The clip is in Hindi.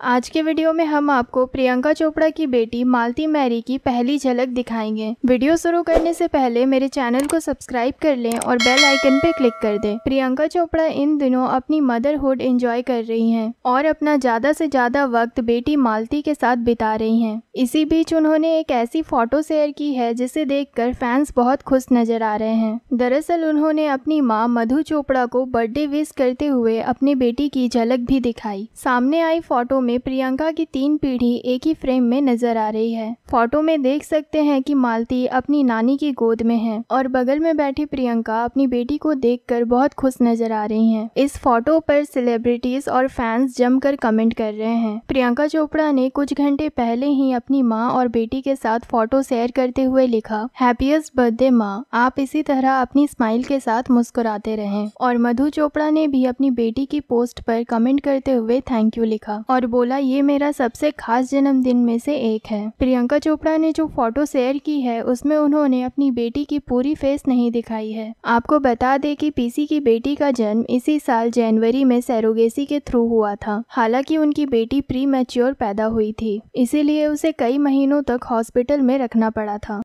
आज के वीडियो में हम आपको प्रियंका चोपड़ा की बेटी मालती मैरी की पहली झलक दिखाएँगे। वीडियो शुरू करने से पहले मेरे चैनल को सब्सक्राइब कर लें और बेल आइकन पे क्लिक कर दें। प्रियंका चोपड़ा इन दिनों अपनी मदरहुड एंजॉय कर रही हैं और अपना ज़्यादा से ज़्यादा वक्त बेटी मालती के साथ बिता रही है। इसी बीच उन्होंने एक ऐसी फ़ोटो शेयर की है जिसे देख फैंस बहुत खुश नज़र आ रहे हैं। दरअसल उन्होंने अपनी माँ मधु चोपड़ा को बर्थडे विश करते हुए अपनी बेटी की झलक भी दिखाई। सामने आई फ़ोटो में में प्रियंका की तीन पीढ़ी एक ही फ्रेम में नज़र आ रही है। फ़ोटो में देख सकते हैं कि मालती अपनी नानी की गोद में है और बगल में बैठी प्रियंका अपनी बेटी को देखकर बहुत खुश नज़र आ रही हैं। इस फ़ोटो पर सेलिब्रिटीज और फैंस जमकर कमेंट कर रहे हैं। प्रियंका चोपड़ा ने कुछ घंटे पहले ही अपनी माँ और बेटी के साथ फ़ोटो शेयर करते हुए लिखा हैप्पीएस्ट बर्थडे माँ, आप इसी तरह अपनी स्माइल के साथ मुस्कुराते रहें। और मधु चोपड़ा ने भी अपनी बेटी की पोस्ट पर कमेंट करते हुए थैंक यू लिखा और बोला, ये मेरा सबसे खास जन्मदिन में से एक है। प्रियंका चोपड़ा ने जो फ़ोटो शेयर की है, उसमें उन्होंने अपनी बेटी की पूरी फेस नहीं दिखाई है। आपको बता दें कि पीसी की बेटी का जन्म इसी साल जनवरी में सैरोगेसी के थ्रू हुआ था। हालाँकि उनकी बेटी प्री मैच्योर पैदा हुई थी, इसीलिए उसे कई महीनों तक हॉस्पिटल में रखना पड़ा था।